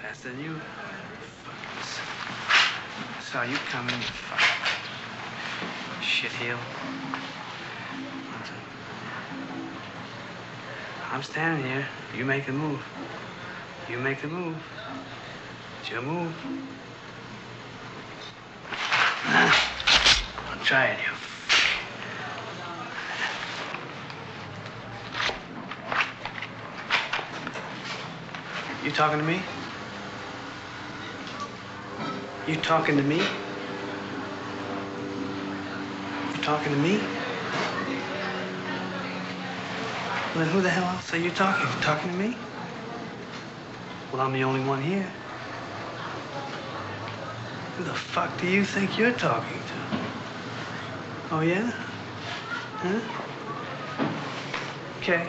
faster than you. Fuckers. Saw you coming, Fuck. Shit, Hill. I'm standing here. You make the move. You make the move. It's your move. I'm trying you. You talking to me? You talking to me? You talking to me? Well, then who the hell else are you talking to? Talking to me? Well, I'm the only one here. Who the fuck do you think you're talking to? Oh, yeah? Huh? Okay.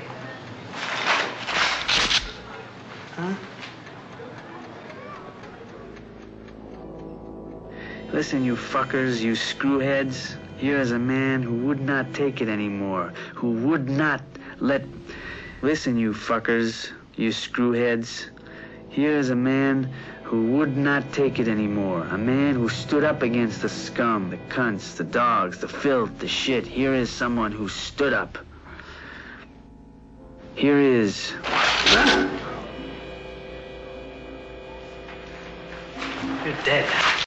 Huh? Listen, you fuckers, you screwheads. Here is a man who would not take it anymore, who would not let. Listen, you fuckers, you screwheads. Here is a man who would not take it anymore. A man who stood up against the scum, the cunts, the dogs, the filth, the shit. Here is someone who stood up. Here is. You're dead.